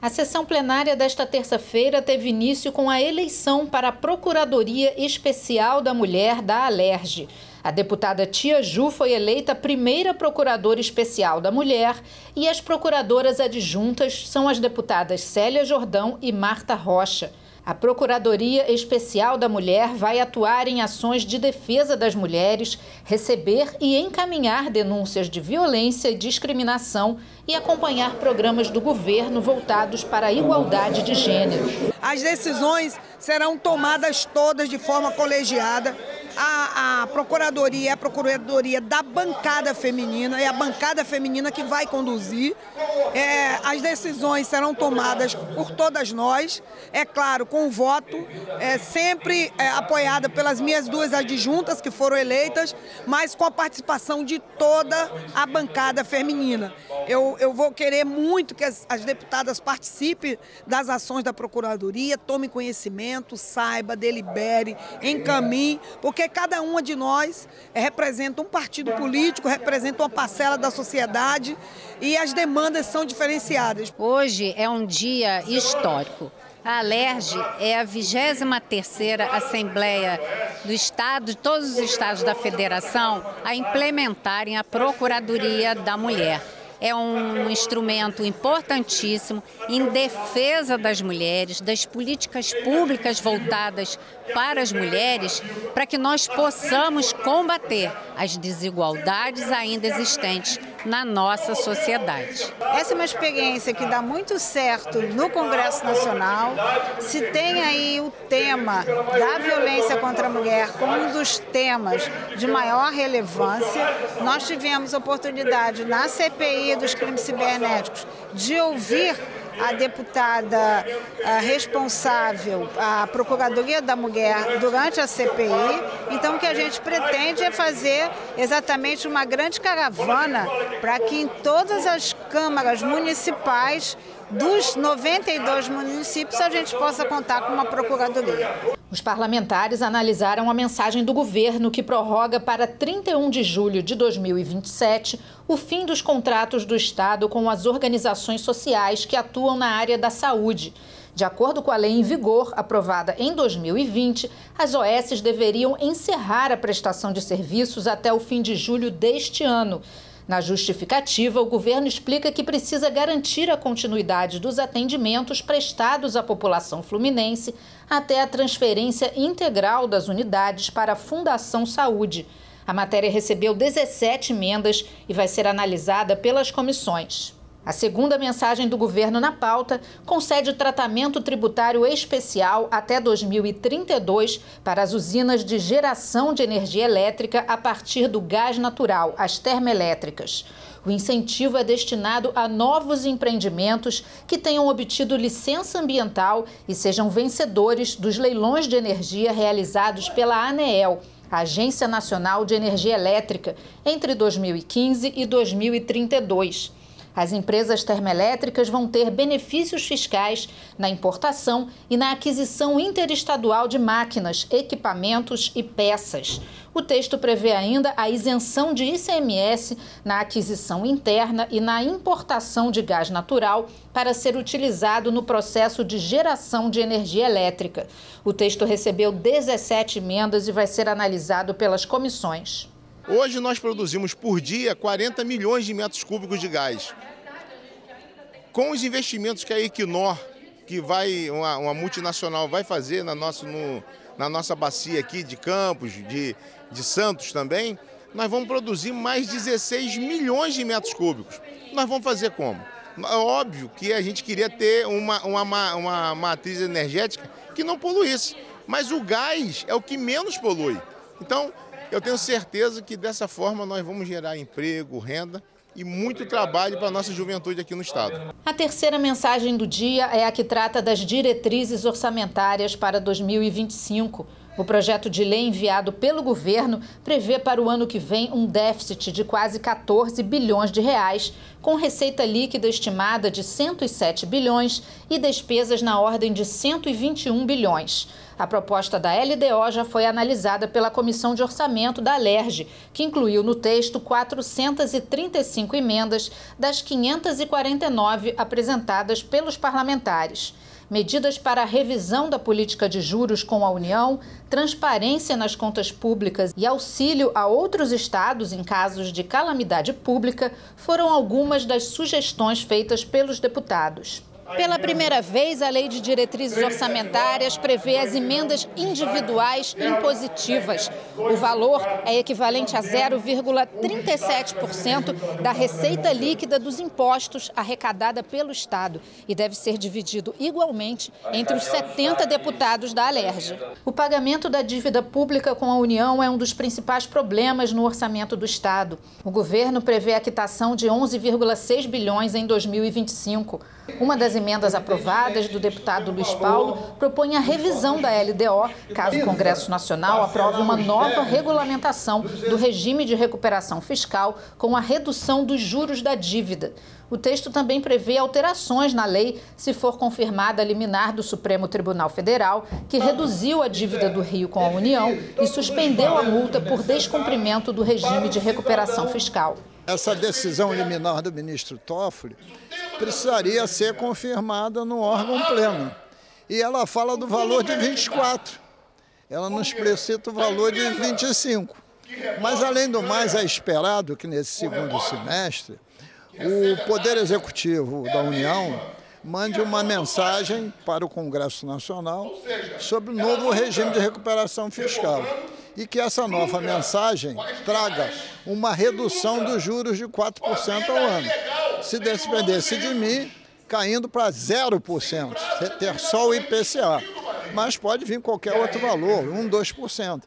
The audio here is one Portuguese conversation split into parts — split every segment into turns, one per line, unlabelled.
A sessão plenária desta terça-feira teve início com a eleição para a Procuradoria Especial da Mulher da Alerj. A deputada Tia Ju foi eleita primeira procuradora especial da mulher e as procuradoras adjuntas são as deputadas Célia Jordão e Marta Rocha. A Procuradoria Especial da Mulher vai atuar em ações de defesa das mulheres, receber e encaminhar denúncias de violência e discriminação e acompanhar programas do governo voltados para a igualdade de gênero.
As decisões serão tomadas todas de forma colegiada a, a Procuradoria é a Procuradoria da bancada feminina, é a bancada feminina que vai conduzir. É, as decisões serão tomadas por todas nós, é claro, com voto, é, sempre é, apoiada pelas minhas duas adjuntas que foram eleitas, mas com a participação de toda a bancada feminina. Eu, eu vou querer muito que as, as deputadas participem das ações da Procuradoria, tome conhecimento, saiba, delibere, encaminhe, porque porque cada uma de nós representa um partido político, representa uma parcela da sociedade e as demandas são diferenciadas.
Hoje é um dia histórico. A Alerj é a 23ª Assembleia do Estado, de todos os estados da Federação, a implementarem a Procuradoria da Mulher é um instrumento importantíssimo em defesa das mulheres, das políticas públicas voltadas para as mulheres, para que nós possamos combater as desigualdades ainda existentes na nossa sociedade.
Essa é uma experiência que dá muito certo no Congresso Nacional. Se tem aí o tema da violência contra a mulher como um dos temas de maior relevância, nós tivemos oportunidade na CPI dos crimes cibernéticos de ouvir a deputada a responsável, a Procuradoria da Mulher, durante a CPI. Então, o que a gente pretende é fazer exatamente uma grande caravana para que em todas as câmaras municipais dos 92 municípios a gente possa contar com uma procuradoria.
Os parlamentares analisaram a mensagem do governo que prorroga para 31 de julho de 2027 o fim dos contratos do Estado com as organizações sociais que atuam na área da saúde. De acordo com a lei em vigor, aprovada em 2020, as OS deveriam encerrar a prestação de serviços até o fim de julho deste ano. Na justificativa, o governo explica que precisa garantir a continuidade dos atendimentos prestados à população fluminense até a transferência integral das unidades para a Fundação Saúde. A matéria recebeu 17 emendas e vai ser analisada pelas comissões. A segunda mensagem do governo na pauta concede tratamento tributário especial até 2032 para as usinas de geração de energia elétrica a partir do gás natural, as termoelétricas. O incentivo é destinado a novos empreendimentos que tenham obtido licença ambiental e sejam vencedores dos leilões de energia realizados pela ANEEL, Agência Nacional de Energia Elétrica, entre 2015 e 2032. As empresas termoelétricas vão ter benefícios fiscais na importação e na aquisição interestadual de máquinas, equipamentos e peças. O texto prevê ainda a isenção de ICMS na aquisição interna e na importação de gás natural para ser utilizado no processo de geração de energia elétrica. O texto recebeu 17 emendas e vai ser analisado pelas comissões.
Hoje nós produzimos por dia 40 milhões de metros cúbicos de gás. Com os investimentos que a Equinor, que vai uma, uma multinacional vai fazer na nossa, no, na nossa bacia aqui de Campos, de, de Santos também, nós vamos produzir mais 16 milhões de metros cúbicos. Nós vamos fazer como? É óbvio que a gente queria ter uma, uma, uma matriz energética que não poluísse, mas o gás é o que menos polui. Então, eu tenho certeza que dessa forma nós vamos gerar emprego, renda e muito trabalho para a nossa juventude aqui no Estado.
A terceira mensagem do dia é a que trata das diretrizes orçamentárias para 2025. O projeto de lei enviado pelo governo prevê para o ano que vem um déficit de quase 14 bilhões de reais, com receita líquida estimada de 107 bilhões e despesas na ordem de 121 bilhões. A proposta da LDO já foi analisada pela Comissão de Orçamento da Alerj, que incluiu no texto 435 emendas das 549 apresentadas pelos parlamentares medidas para a revisão da política de juros com a União, transparência nas contas públicas e auxílio a outros estados em casos de calamidade pública foram algumas das sugestões feitas pelos deputados. Pela primeira vez, a Lei de Diretrizes Orçamentárias prevê as emendas individuais impositivas. O valor é equivalente a 0,37% da receita líquida dos impostos arrecadada pelo Estado e deve ser dividido igualmente entre os 70 deputados da Alerj. O pagamento da dívida pública com a União é um dos principais problemas no orçamento do Estado. O governo prevê a quitação de 11,6 bilhões em 2025. Uma das emendas aprovadas do deputado Luiz Paulo propõe a revisão da LDO, caso o Congresso Nacional aprove uma nova regulamentação do regime de recuperação fiscal com a redução dos juros da dívida. O texto também prevê alterações na lei se for confirmada a liminar do Supremo Tribunal Federal, que reduziu a dívida do Rio com a União e suspendeu a multa por descumprimento do regime de recuperação fiscal.
Essa decisão liminar do ministro Toffoli precisaria ser confirmada no órgão pleno. E ela fala do valor de 24. Ela não explicita o valor de 25. Mas, além do mais, é esperado que nesse segundo semestre o Poder Executivo da União mande uma mensagem para o Congresso Nacional sobre o novo regime de recuperação fiscal e que essa nova mensagem traga uma redução dos juros de 4% ao ano. Se dependesse de mim, caindo para 0%, ter só o IPCA. Mas pode vir qualquer outro valor, 1, 2%.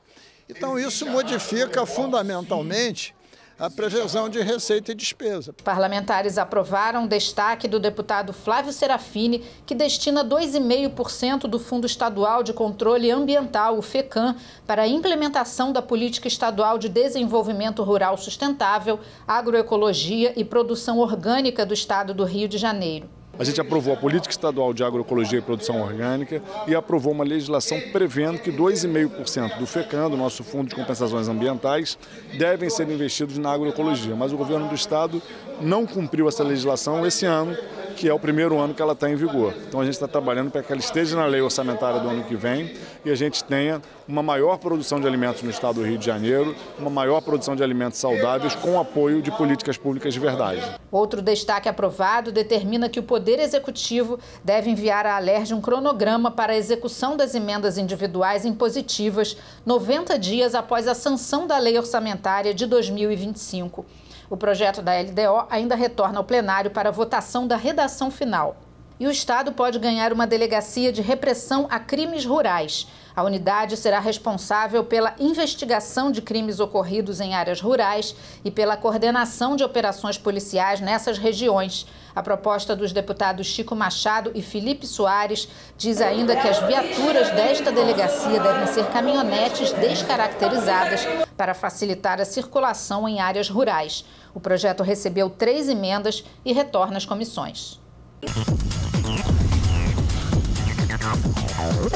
Então isso modifica fundamentalmente a previsão de receita e despesa.
Parlamentares aprovaram destaque do deputado Flávio Serafini, que destina 2,5% do Fundo Estadual de Controle Ambiental, o FECAM, para a implementação da Política Estadual de Desenvolvimento Rural Sustentável, Agroecologia e Produção Orgânica do Estado do Rio de Janeiro.
A gente aprovou a Política Estadual de Agroecologia e Produção Orgânica e aprovou uma legislação prevendo que 2,5% do FECAM, do nosso Fundo de Compensações Ambientais, devem ser investidos na agroecologia. Mas o governo do Estado não cumpriu essa legislação esse ano que é o primeiro ano que ela está em vigor. Então a gente está trabalhando para que ela esteja na lei orçamentária do ano que vem e a gente tenha uma maior produção de alimentos no estado do Rio de Janeiro, uma maior produção de alimentos saudáveis com apoio de políticas públicas de verdade.
Outro destaque aprovado determina que o Poder Executivo deve enviar à Alerj um cronograma para a execução das emendas individuais impositivas 90 dias após a sanção da lei orçamentária de 2025. O projeto da LDO ainda retorna ao plenário para votação da redação final. E o Estado pode ganhar uma delegacia de repressão a crimes rurais. A unidade será responsável pela investigação de crimes ocorridos em áreas rurais e pela coordenação de operações policiais nessas regiões. A proposta dos deputados Chico Machado e Felipe Soares diz ainda que as viaturas desta delegacia devem ser caminhonetes descaracterizadas para facilitar a circulação em áreas rurais. O projeto recebeu três emendas e retorna às comissões. I'm sorry.